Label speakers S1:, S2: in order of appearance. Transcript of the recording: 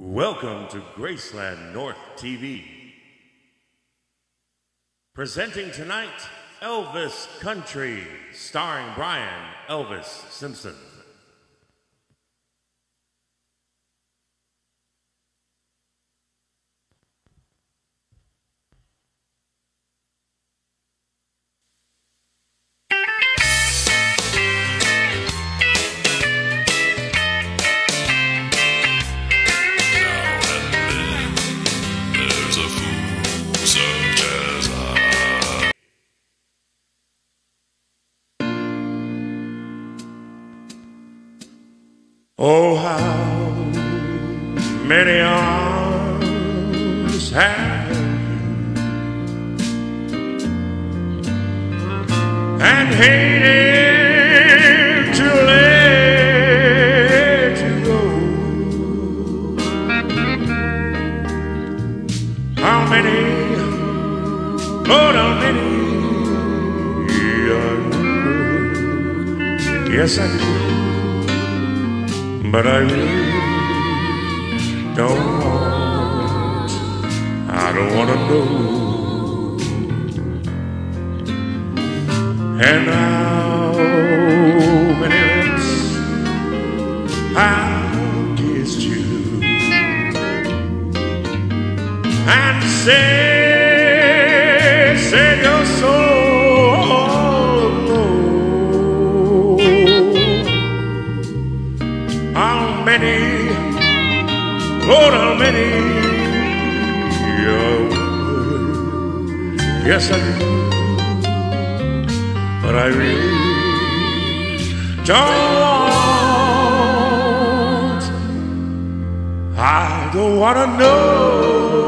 S1: Welcome to Graceland North TV. Presenting tonight Elvis Country, starring Brian Elvis Simpson. Oh, how many arms have you? And hated to let you go. How many, Lord, how many? are you? Yes, I do but I really don't want. I don't want to know. And how many lips I've kissed you and say, say you're so How many, Lord, how many? Yeah, yes, I do. But I really don't. I don't want to know.